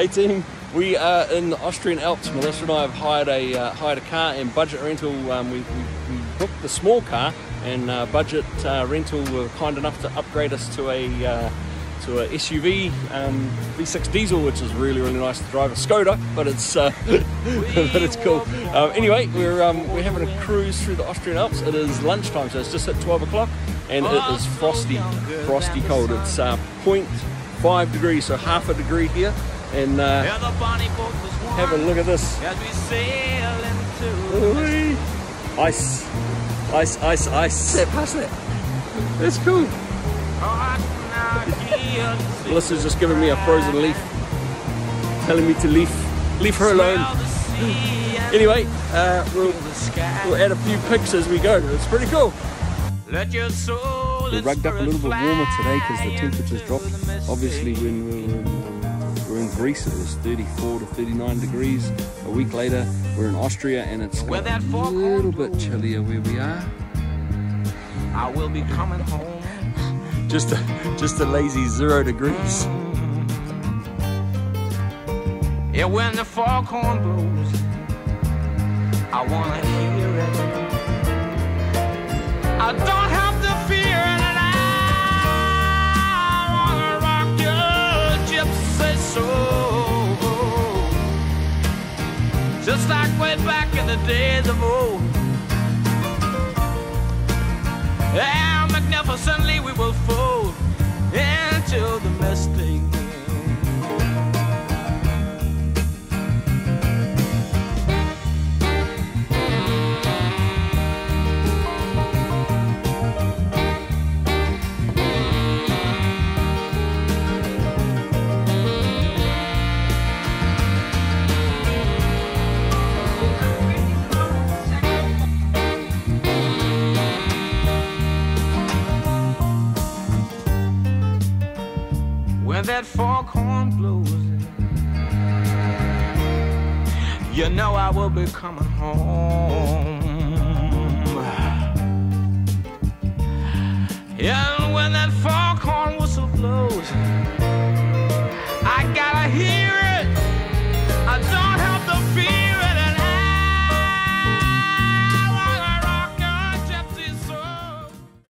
Hey team, we are in the Austrian Alps. Melissa and I have hired a uh, hired a car and budget rental. Um, we, we, we booked the small car and uh, budget uh, rental were kind enough to upgrade us to a uh, to a SUV um, V6 diesel, which is really really nice to drive. A Skoda, but it's uh, but it's cool. Um, anyway, we're um, we're having a cruise through the Austrian Alps. It is lunchtime, so it's just at 12 o'clock, and it is frosty, frosty cold. It's uh, 0.5 degrees, so half a degree here and uh, have a look at this. Ice, ice, ice, ice. Step past it. That's cool. Melissa's just giving me a frozen leaf, telling me to leave, leave her alone. Anyway, uh, we'll, we'll add a few pics as we go. It's pretty cool. We're rugged up a little bit warmer today because the temperature's dropped. Obviously, when we were in we're in Greece, it was 34 to 39 degrees. A week later, we're in Austria and it's a little bit chillier where we are. I will be coming home. just a just a lazy zero degrees. Yeah, when the foghorn blows, I wanna hear it. I don't way back in the days of old. And magnificently we will fold when that foghorn blows you know I will be coming home. And when that foghorn whistle blows, I gotta hear it. I don't have to feel.